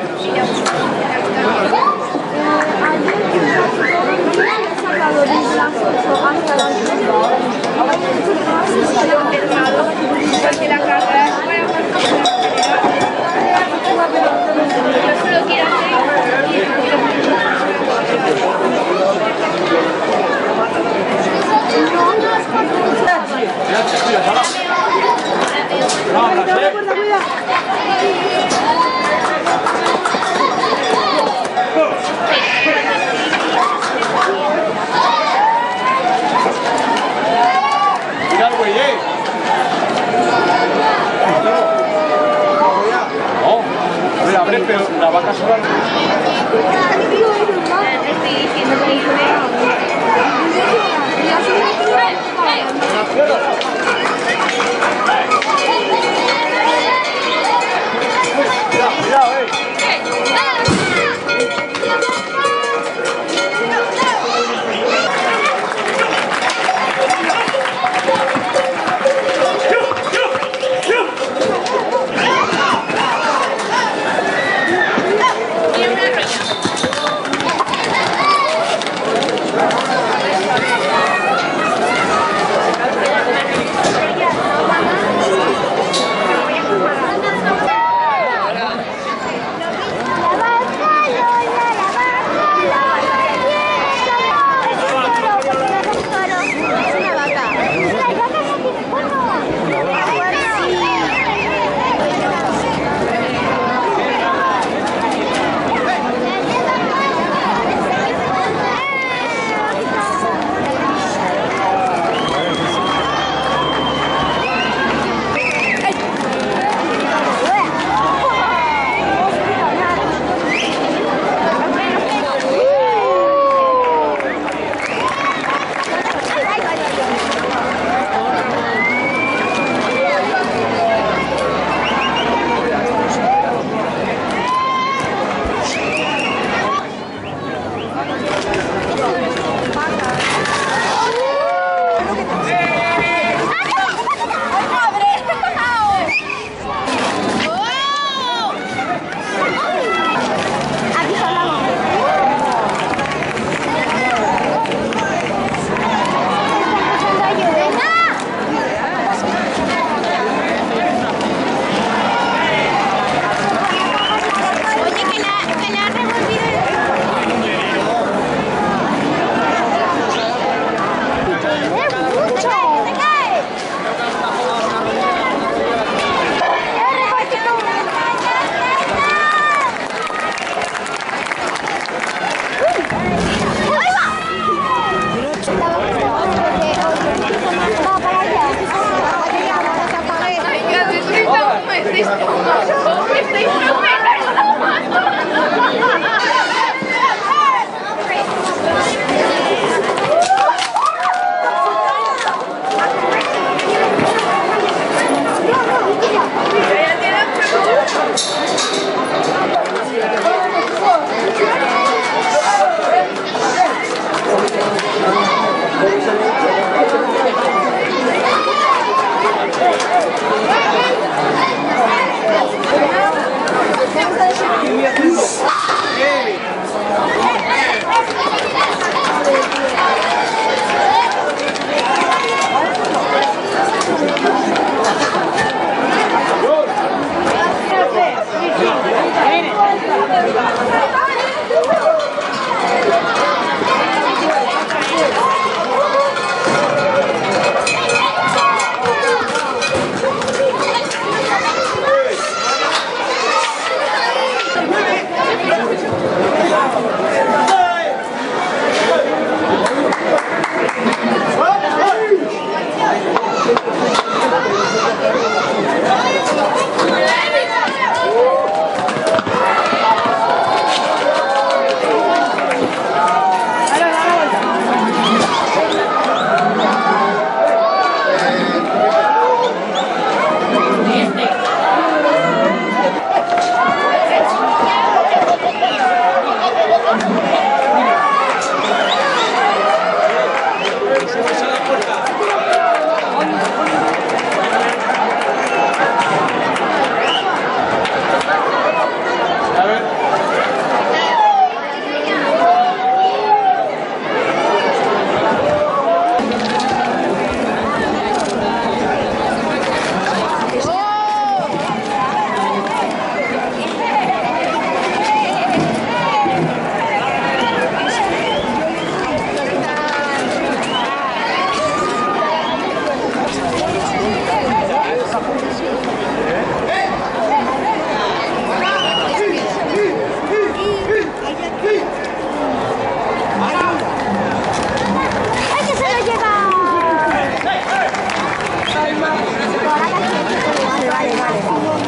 Merhaba. Hambre, pero la vaca sola. Cuidado, cuidado, eh.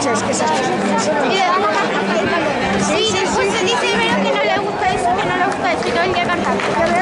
Muchas esas cosas. Y le dan la carta. Sí, después se dice Ibero que no le gusta eso, que no le gusta eso, y todo el día cantando.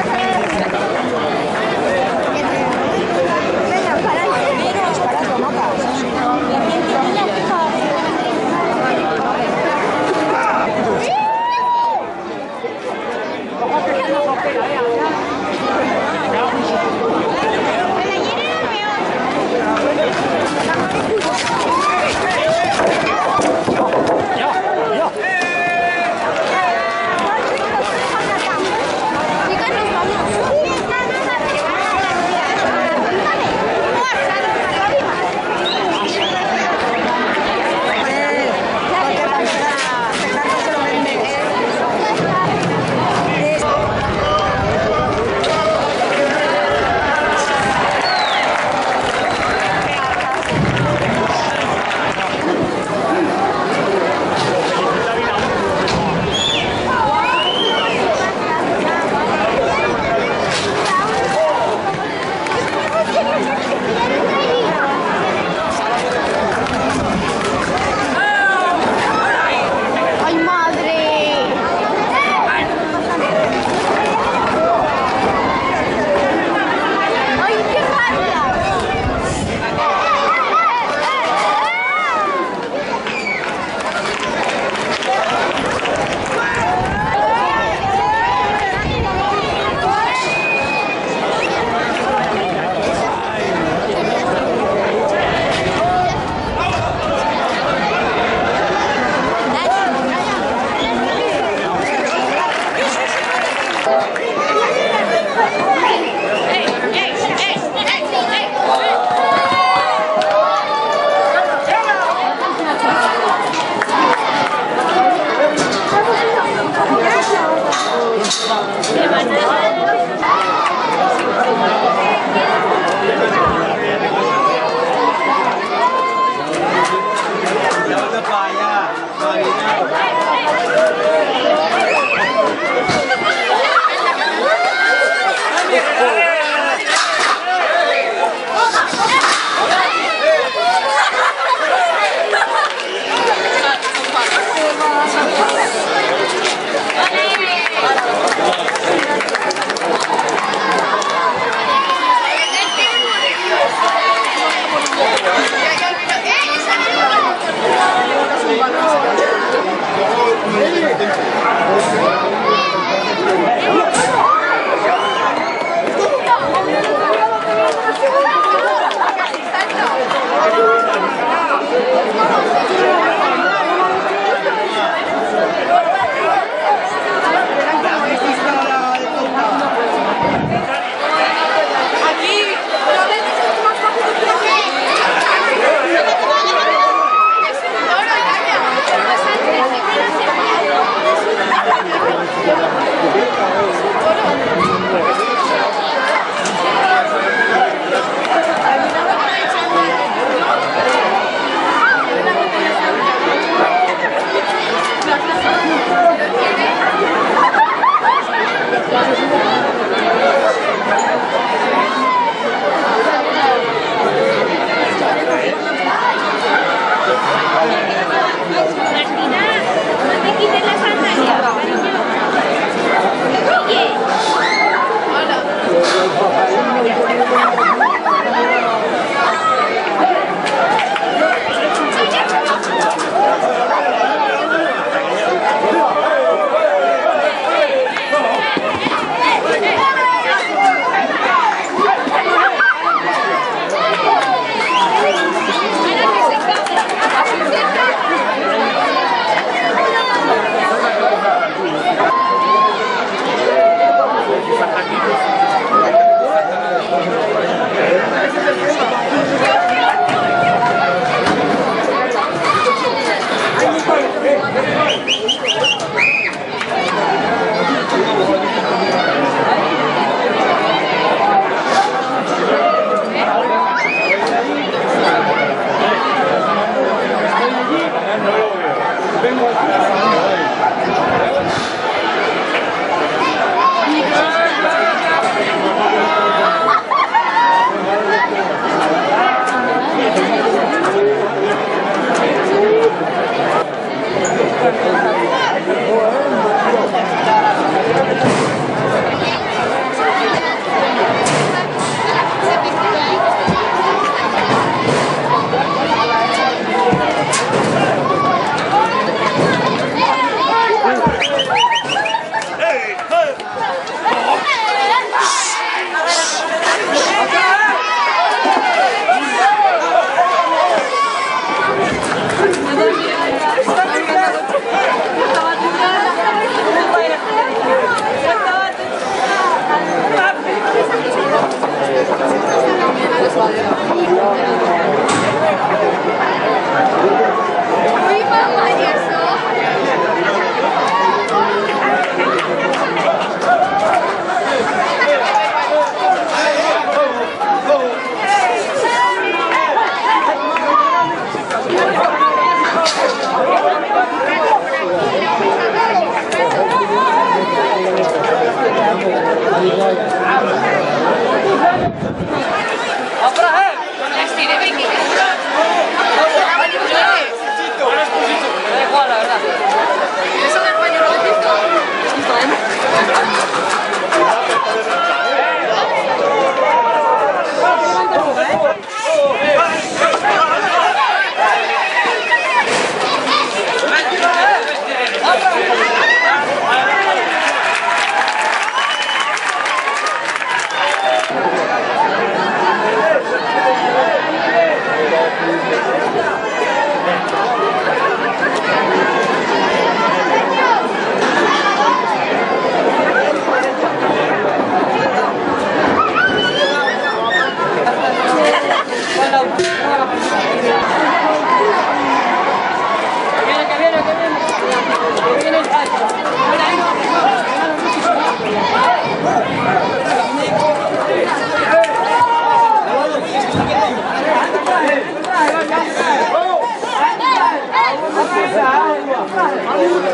Yeah.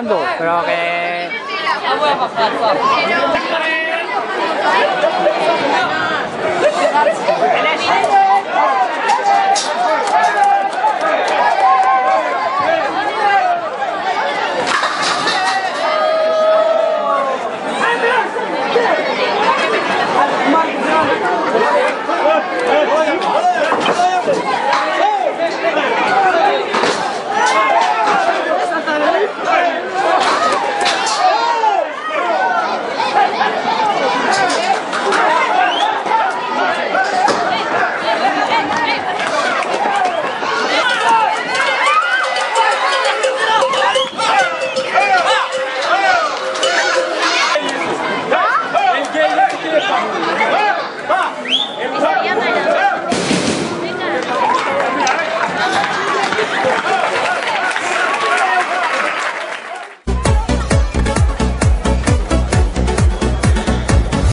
jugando, pero que...